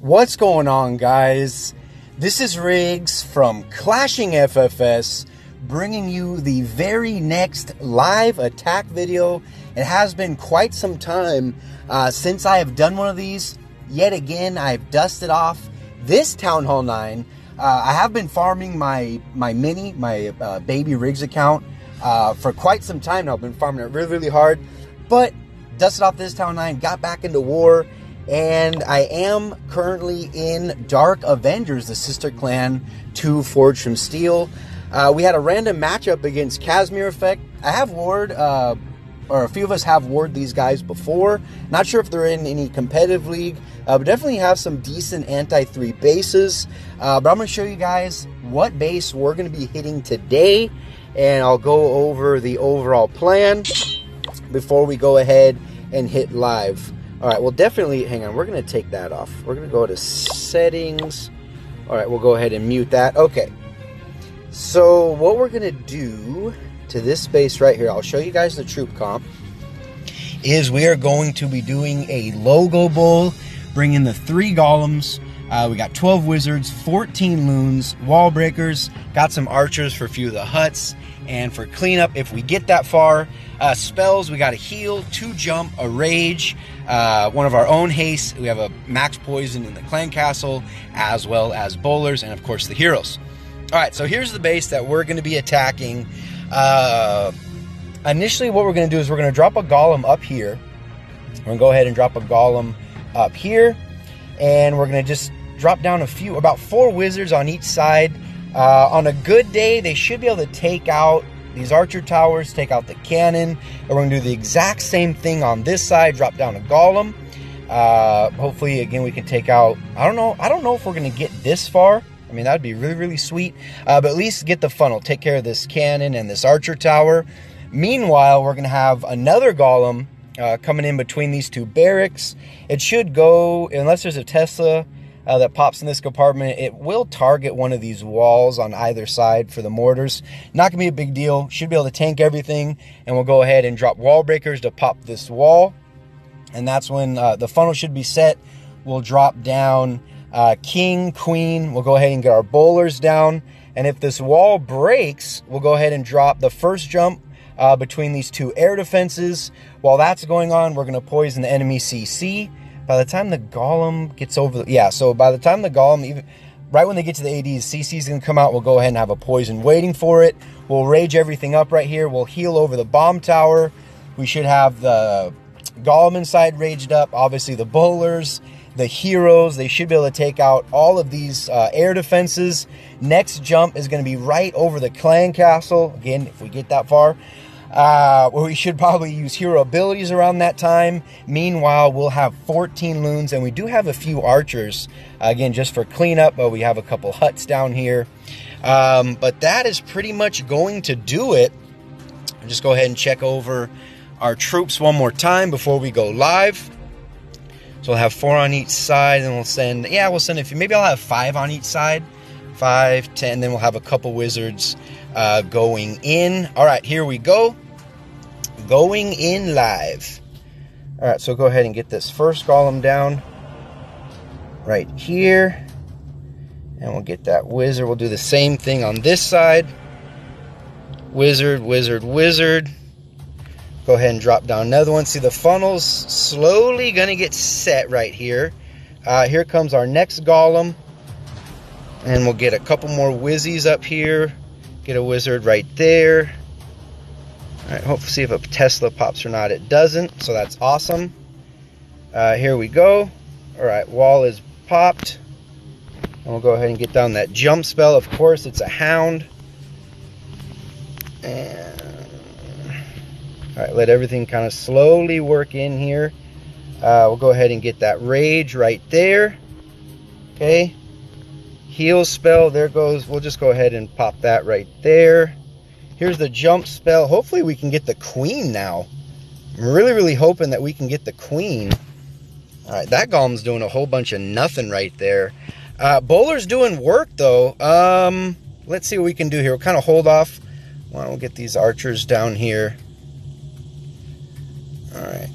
What's going on, guys? This is Riggs from Clashing FFS bringing you the very next live attack video. It has been quite some time uh, since I have done one of these. Yet again, I've dusted off this Town Hall 9. Uh, I have been farming my, my mini, my uh, baby Riggs account uh, for quite some time now. I've been farming it really, really hard. But dusted off this Town 9, got back into war and I am currently in Darc Avengers, the sister clan to Forged from Steel. Uh, we had a random matchup against Casimir Effect. I have warred, uh, or a few of us have warred these guys before. Not sure if they're in any competitive league, uh, but definitely have some decent anti 3 bases. Uh, but I'm going to show you guys what base we're going to be hitting today, and I'll go over the overall plan before we go ahead and hit live. All right, well, definitely, hang on. We're going to take that off. We're going to go to settings. All right, we'll go ahead and mute that. Okay. So what we're going to do to this space right here, I'll show you guys the troop comp, is we are going to be doing a logo bowl, bringing the three golems. Uh, we got 12 wizards, 14 loons, wall breakers, got some archers for a few of the huts, and for cleanup, if we get that far, uh, spells, we got a heal, two jump, a rage, uh, one of our own haste. We have a max poison in the clan castle, as well as bowlers, and of course the heroes. All right, so here's the base that we're going to be attacking. Uh, initially, what we're going to do is we're going to drop a golem up here. We're going to go ahead and drop a golem up here, and we're going to just drop down a few, about four wizards on each side. Uh, on a good day, they should be able to take out these archer towers, take out the cannon. And we're going to do the exact same thing on this side, drop down a golem. Uh, hopefully, again, we can take out, I don't know, I don't know if we're going to get this far. I mean, that'd be really, really sweet. Uh, but at least get the funnel, take care of this cannon and this archer tower. Meanwhile, we're going to have another golem uh, coming in between these two barracks. It should go, unless there's a Tesla, uh, that pops in this compartment. It will target one of these walls on either side for the mortars. Not to be a big deal. Should be able to tank everything. And we'll go ahead and drop wall breakers to pop this wall. And that's when uh, the funnel should be set. We'll drop down uh, king, queen. We'll go ahead and get our bowlers down. And if this wall breaks, we'll go ahead and drop the first jump uh, between these two air defenses. While that's going on, we're going to poison the enemy CC. By the time the golem gets over, the, yeah, so by the time the golem, even right when they get to the ADs, CC's gonna come out. We'll go ahead and have a poison waiting for it. We'll rage everything up right here. We'll heal over the bomb tower. We should have the golem inside raged up. Obviously, the bowlers, the heroes, they should be able to take out all of these uh, air defenses. Next jump is going to be right over the clan castle. Again, if we get that far. Uh, we should probably use hero abilities around that time. Meanwhile, we'll have 14 loons, and we do have a few archers, again, just for cleanup, but we have a couple huts down here. Um, but that is pretty much going to do it. I'll just go ahead and check over our troops one more time before we go live. So we'll have four on each side, and we'll send, yeah, we'll send a few. Maybe I'll have five on each side. Five, ten, then we'll have a couple wizards uh, going in. All right, here we go. Going in live. All right, so go ahead and get this first golem down right here. And we'll get that wizard. We'll do the same thing on this side. Wizard, wizard, wizard. Go ahead and drop down another one. See, the funnel's slowly going to get set right here. Uh, here comes our next golem. And we'll get a couple more wizzies up here. Get a wizard right there. All right, hope see if a Tesla pops or not. It doesn't, so that's awesome. Uh, here we go. All right, wall is popped. And we'll go ahead and get down that jump spell. Of course, it's a hound. And all right, let everything kind of slowly work in here. Uh, we'll go ahead and get that rage right there. Okay heal spell. There goes. We'll just go ahead and pop that right there. Here's the jump spell. Hopefully we can get the queen now. I'm really, really hoping that we can get the queen. All right, that golem's doing a whole bunch of nothing right there. Uh, Bowler's doing work, though. Um, let's see what we can do here. We'll kind of hold off. Why don't we get these archers down here? All right.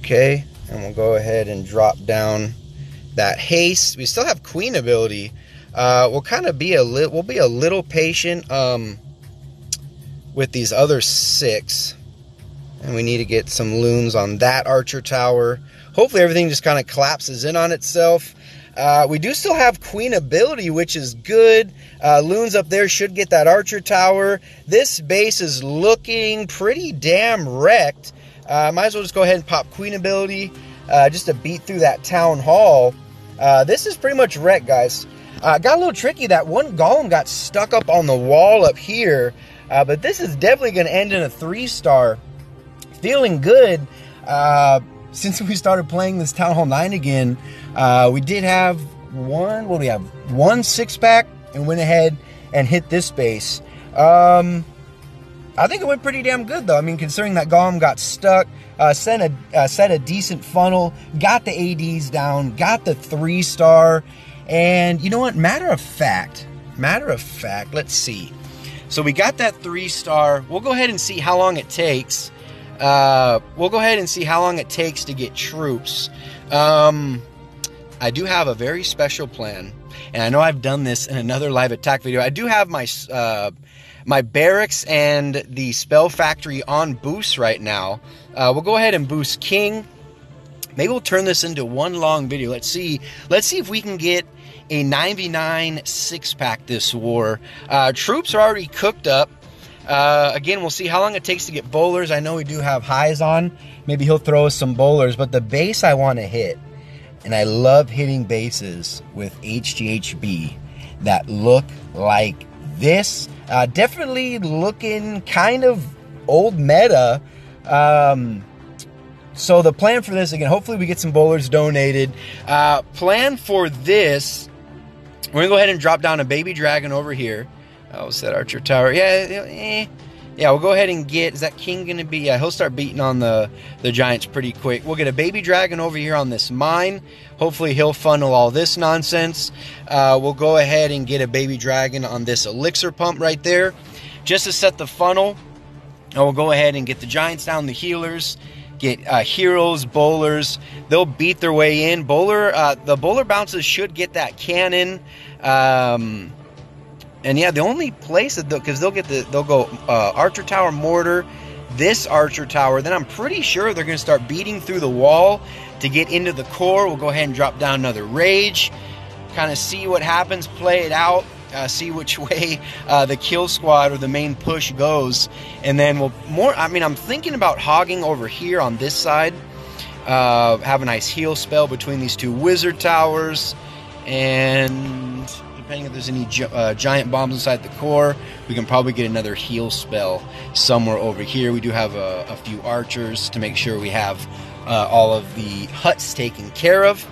Okay. And we'll go ahead and drop down that haste. We still have queen ability. Uh, we'll kind of be a little, we'll be a little patient um, with these other six. And we need to get some loons on that archer tower. Hopefully everything just kind of collapses in on itself. Uh, we do still have queen ability, which is good. Uh, loons up there should get that archer tower. This base is looking pretty damn wrecked. Uh, might as well just go ahead and pop queen ability uh, just to beat through that town hall. Uh, this is pretty much wrecked, guys. Uh, got a little tricky. That one golem got stuck up on the wall up here. but this is definitely going to end in a three star. Feeling good since we started playing this Town Hall 9 again, uh, we did have one, what do we have? One six pack and went ahead and hit this base. Um, I think it went pretty damn good though. I mean, considering that Golem got stuck, uh, set a uh, set a decent funnel, got the ads down, got the three star, and you know what? Matter of fact, matter of fact, let's see. So we got that three star. We'll go ahead and see how long it takes uh, we'll go ahead and see how long it takes to get troops. Um, I do have a very special plan, and I know I've done this in another live attack video. I do have my uh, my barracks and the spell factory on boost right now. Uh, we'll go ahead and boost King. Maybe we'll turn this into one long video. Let's see. Let's see if we can get a 99 six pack this war. Uh, troops are already cooked up. Uh, again, we'll see how long it takes to get bowlers. I know we do have highs on. Maybe he'll throw us some bowlers, but the base I want to hit, and I love hitting bases with HGHB that look like this. Uh, definitely looking kind of old meta. Um, so the plan for this, again, hopefully we get some bowlers donated. Uh, plan for this, we're to go ahead and drop down a baby dragon over here. Oh, was that Archer Tower? Yeah, eh. Yeah. We'll go ahead and get. Is that King going to be? Yeah, he'll start beating on the the Giants pretty quick. We'll get a baby dragon over here on this mine. Hopefully, he'll funnel all this nonsense. Uh, we'll go ahead and get a baby dragon on this elixir pump right there, just to set the funnel. And we'll go ahead and get the Giants down, the healers get uh, heroes, bowlers. They'll beat their way in. Bowler, uh, the bowler bounces should get that cannon. Um, and yeah, the only place that because they'll, get the they'll go uh, Archer Tower mortar, this Archer Tower. Then I'm pretty sure they're going to start beating through the wall to get into the core. We'll go ahead and drop down another Rage, kind of see what happens, play it out. Uh, see which way uh, the kill squad or the main push goes, and then we'll more. I mean, I'm thinking about hogging over here on this side. Uh, have a nice heal spell between these two wizard towers, and depending if there's any uh, giant bombs inside the core, we can probably get another heal spell somewhere over here. We do have a, a few archers to make sure we have uh, all of the huts taken care of.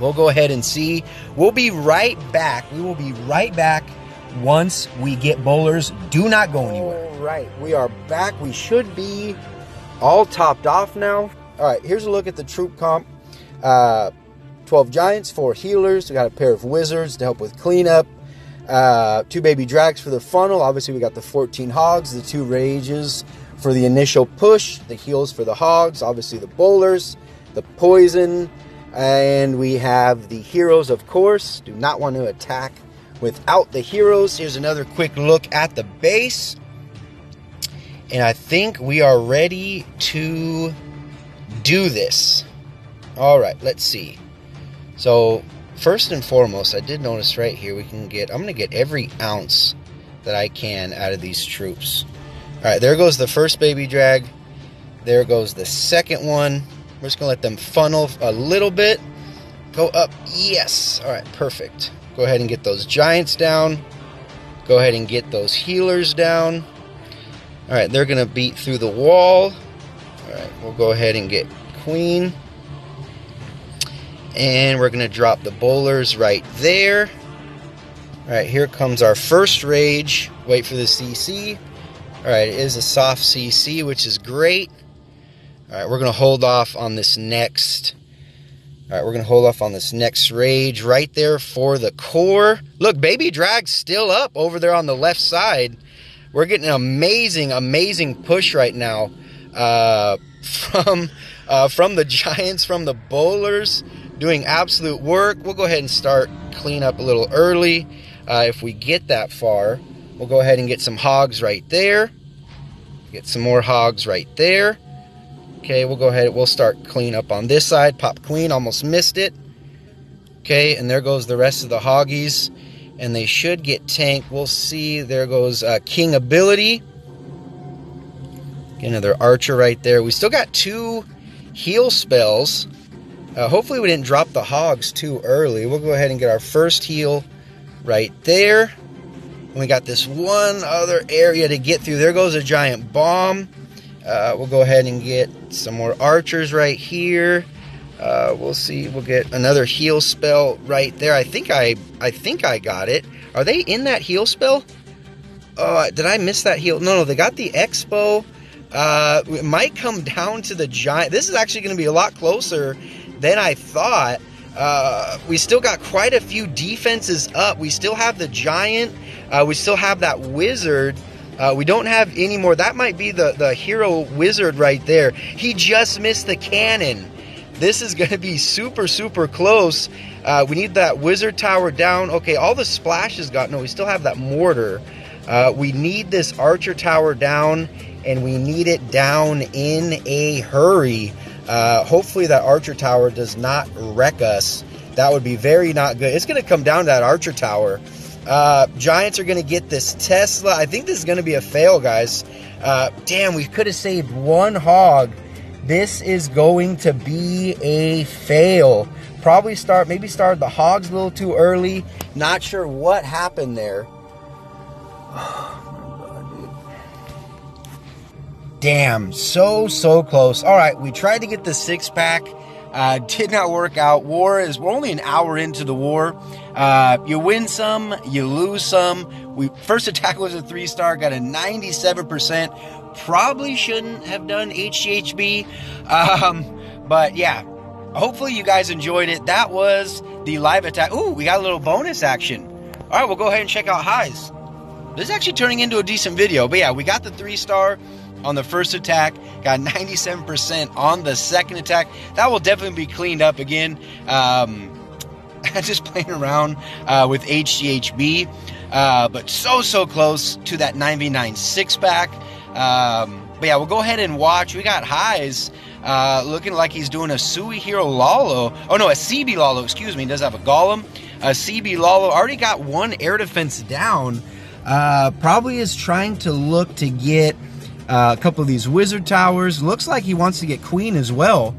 We'll go ahead and see. We'll be right back. We will be right back once we get bowlers. Do not go anywhere. All right, we are back. We should be all topped off now. All right, here's a look at the troop comp. Uh, 12 giants, 4 healers. We got a pair of wizards to help with cleanup. Uh, two baby drags for the funnel. Obviously, we got the 14 hogs, the two rages for the initial push, the heals for the hogs, obviously the bowlers, the poison, and we have the heroes, of course. Do not want to attack without the heroes. Here's another quick look at the base. And I think we are ready to do this. All right, let's see. So first and foremost, I did notice right here we can get, I'm going to get every ounce that I can out of these troops. All right, there goes the first baby drag. There goes the second one. We're just going to let them funnel a little bit. Go up. Yes. All right, perfect. Go ahead and get those giants down. Go ahead and get those healers down. All right, they're going to beat through the wall. All right, we'll go ahead and get queen. And we're going to drop the bowlers right there. All right, here comes our first rage. Wait for the CC. All right, it is a soft CC, which is great. All right, we're going to hold off on this next. All right, we're going to hold off on this next rage right there for the core. Look, Baby Drag's still up over there on the left side. We're getting an amazing, amazing push right now uh, from uh, from the Giants, from the bowlers, doing absolute work. We'll go ahead and start clean up a little early. Uh, if we get that far, we'll go ahead and get some hogs right there. Get some more hogs right there. Okay, we'll go ahead. We'll start clean up on this side. Pop clean, almost missed it. Okay, and there goes the rest of the hoggies. And they should get tank. We'll see. There goes uh, king ability. Get another archer right there. We still got two heal spells. Uh, hopefully we didn't drop the hogs too early. We'll go ahead and get our first heal right there. And we got this one other area to get through. There goes a giant bomb. Uh, we'll go ahead and get some more archers right here. Uh, we'll see. We'll get another heal spell right there. I think I, I think I got it. Are they in that heal spell? Uh, did I miss that heal? No, no. They got the expo. Uh, it might come down to the giant. This is actually going to be a lot closer than I thought. Uh, we still got quite a few defenses up. We still have the giant. Uh, we still have that wizard. Uh, we don't have any more. That might be the, the hero wizard right there. He just missed the cannon. This is going to be super, super close. Uh, we need that wizard tower down. Okay, all the splashes got. No, we still have that mortar. Uh, we need this archer tower down, and we need it down in a hurry. Uh, hopefully, that archer tower does not wreck us. That would be very not good. It's going to come down to that archer tower. Uh, Giants are going to get this Tesla. I think this is going to be a fail, guys. Uh, damn, we could have saved one hog. This is going to be a fail. Probably start, maybe start the hogs a little too early. Not sure what happened there. Damn, so, so close. All right, we tried to get the six pack. Uh, did not work out. War is, we're only an hour into the war. Uh, you win some, you lose some. We First attack was a three star, got a 97%. Probably shouldn't have done HGHB. Um, but yeah, hopefully you guys enjoyed it. That was the live attack. Ooh, we got a little bonus action. All right, we'll go ahead and check out highs. This is actually turning into a decent video. But yeah, we got the three star on the first attack, got 97% on the second attack. That will definitely be cleaned up again. Um, just playing around uh, with HGHB, uh, but so, so close to that 9v9 six pack. Um, but yeah, we'll go ahead and watch. We got highs. Uh, looking like he's doing a Suihiro Lalo. Oh no, a CB Lalo, excuse me. He does have a Golem. A CB Lalo already got one air defense down. Uh, probably is trying to look to get uh, a couple of these wizard towers. Looks like he wants to get queen as well.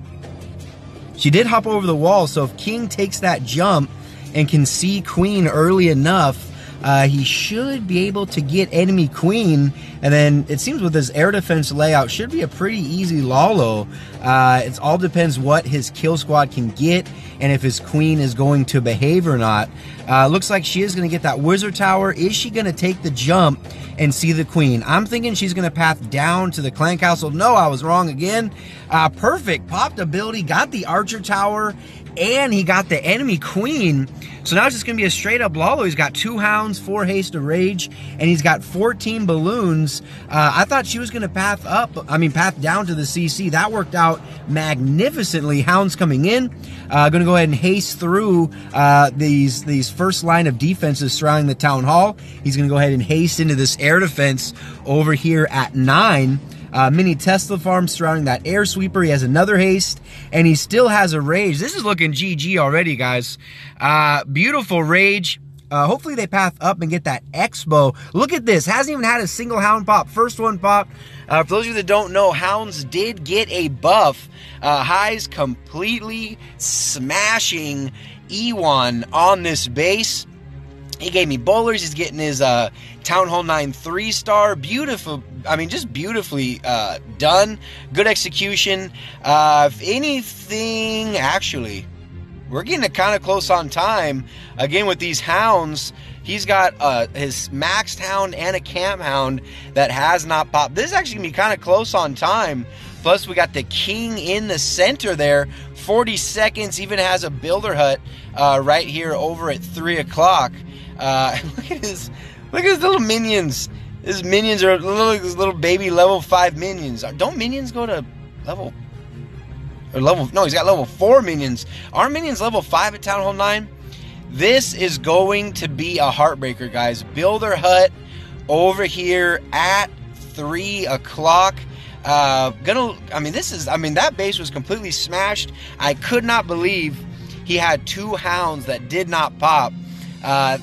She did hop over the wall, so if king takes that jump and can see queen early enough, uh, he should be able to get enemy queen. And then it seems with his air defense layout, should be a pretty easy Lalo. Uh, it all depends what his kill squad can get and if his queen is going to behave or not. Uh, looks like she is going to get that wizard tower. Is she going to take the jump and see the queen? I'm thinking she's going to path down to the clan castle. No, I was wrong again. Uh, perfect. Popped ability, got the archer tower, and he got the enemy queen. So now it's just going to be a straight up Lalo. He's got two hounds, four haste of rage, and he's got 14 balloons. Uh, I thought she was going to path up, I mean, path down to the CC. That worked out magnificently. Hounds coming in. Uh, going to go ahead and haste through uh, these these first line of defenses surrounding the town hall. He's going to go ahead and haste into this air defense over here at nine. Uh, mini Tesla farm surrounding that air sweeper. He has another haste, and he still has a rage. This is looking GG already, guys. Uh, beautiful rage. Uh, hopefully they path up and get that Expo. Look at this. Hasn't even had a single Hound pop. First one pop. Uh, for those of you that don't know, Hounds did get a buff. Uh, Highs completely smashing E1 on this base. He gave me bowlers. He's getting his uh, Town Hall 9 3 star. Beautiful. I mean, just beautifully uh, done. Good execution. Uh, if anything, actually, we're getting kind of close on time. Again, with these hounds, he's got uh, his maxed hound and a camp hound that has not popped. This is actually going to be kind of close on time. Plus, we got the king in the center there. 40 seconds, even has a builder hut uh, right here over at 3 o'clock. Uh, look at his, look at his little minions. His minions are little, his little baby level five minions. Don't minions go to level or level, no, he's got level four minions. Our minions level five at Town Hall 9. This is going to be a heartbreaker, guys. Builder Hut over here at three o'clock. Uh, gonna, I mean, this is, I mean, that base was completely smashed. I could not believe he had two hounds that did not pop. Uh,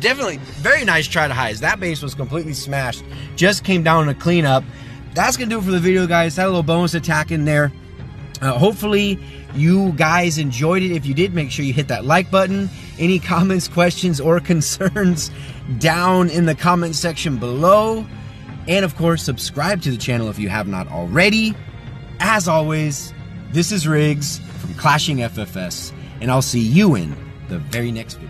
definitely very nice try to highs. That base was completely smashed. Just came down to clean up. That's gonna do it for the video, guys. Had a little bonus attack in there. Uh, hopefully you guys enjoyed it. If you did, make sure you hit that like button. Any comments, questions, or concerns down in the comment section below. And of course, subscribe to the channel if you have not already. As always, this is Riggs from Clashing FFS, and I'll see you in the very next video.